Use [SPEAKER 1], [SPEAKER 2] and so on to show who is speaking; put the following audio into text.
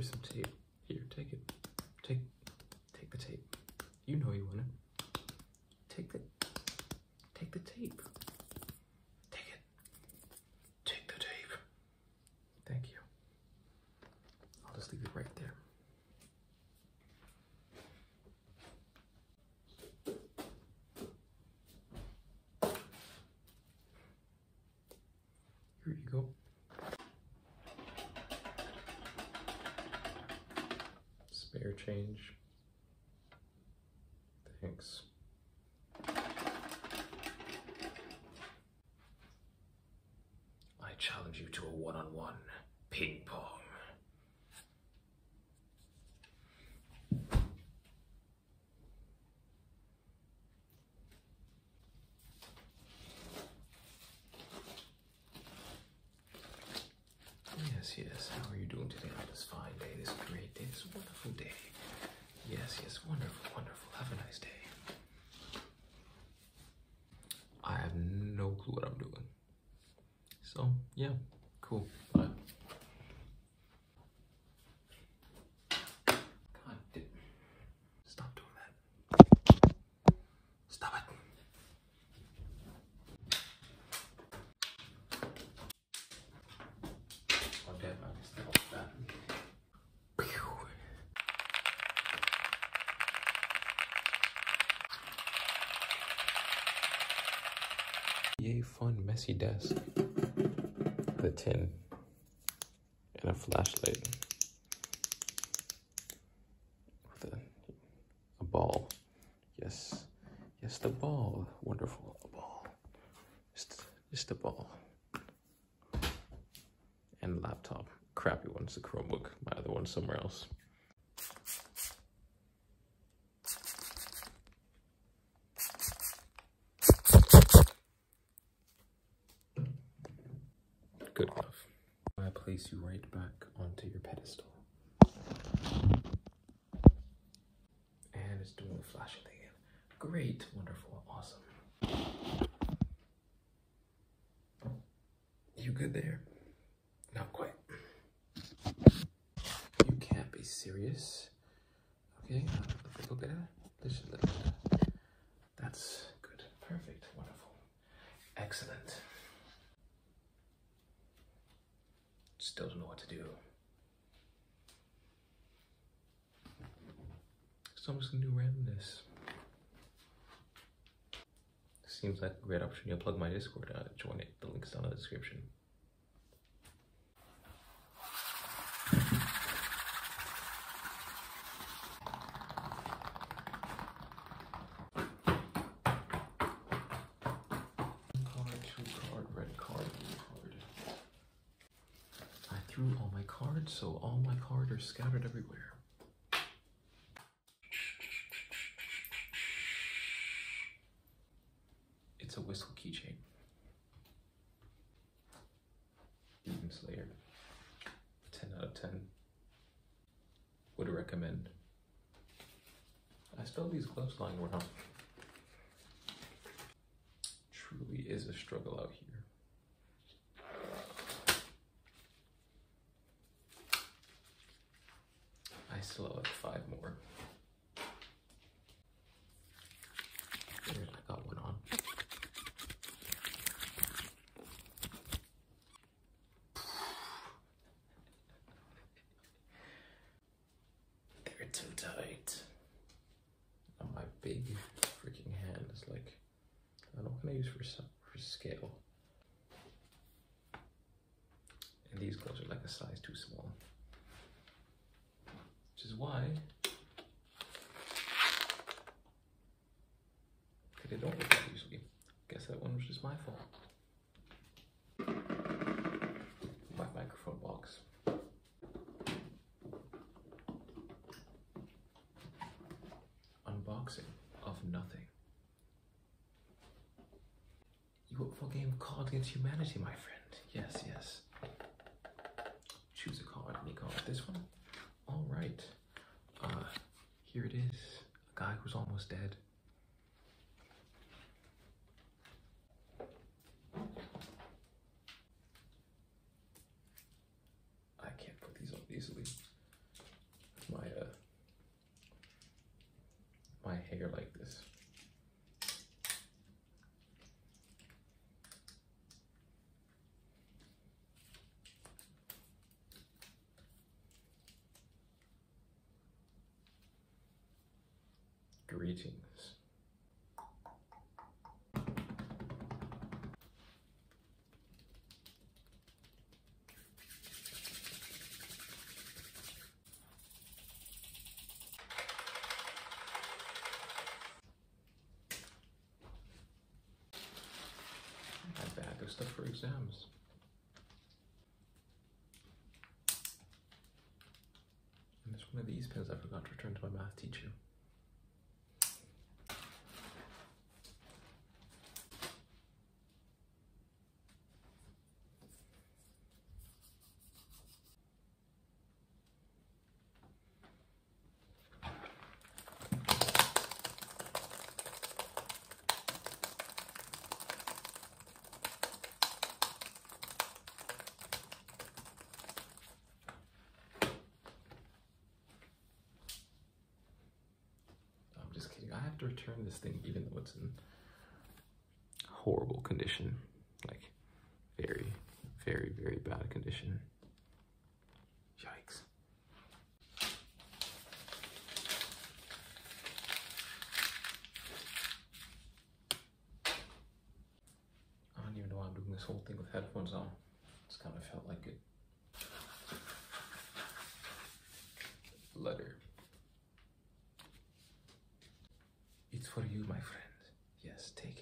[SPEAKER 1] Here's some tape. Here, take it. Take, take the tape. You know you want it. Take the, take the tape. Take it. Take the tape. Thank you. I'll just leave it right there. Here you go. Thanks. I challenge you to a one on one ping pong. Yes, yes. How are you doing today on this fine day, this great day, this wonderful day? Yes, yes. Wonderful, wonderful. Have a nice day. I have no clue what I'm doing. So, yeah. Cool. Yay, fun, messy desk. The tin and a flashlight with a, a ball. Yes, yes, the ball. Wonderful, a ball. Just, just a ball. And laptop. Crappy one's the Chromebook. My other one's somewhere else. Good enough. I place you right back onto your pedestal. And it's doing the flashing thing again. Great, wonderful, awesome. You good there? Not quite. You can't be serious. Okay, uh, look at that. Listen, look at that. That's good. Perfect. Wonderful. Excellent. Still don't know what to do. So I'm just gonna do randomness. Seems like a great opportunity to plug my Discord. Uh, join it. The link's down in the description. Card, two card, red card, blue card. All my cards, so all my cards are scattered everywhere. It's a whistle keychain. Demon Slayer. 10 out of 10. Would recommend. I still have these gloves lying around. Truly is a struggle out here. Still like five more. There, I got one on. They're too tight. And my big freaking hand is like, I don't want use for for scale. And these gloves are like a size too small. Why they don't look that usually. Guess that one was just my fault. My microphone box. Unboxing of nothing. You up for a game of Cards Against Humanity, my friend? Yes, yes. Choose a card. Any card. This one? All right. Here it is. A guy who's almost dead. I can't put these up easily. Greetings. Not bad. There's stuff for exams. And there's one of these pens I forgot to return to my math teacher. I'm just kidding. I have to return this thing even though it's in horrible condition. Like, very, very, very bad condition. Yikes. I don't even know why I'm doing this whole thing with headphones on. It's kind of felt like it. Letter. It's for you, my friend. Yes, take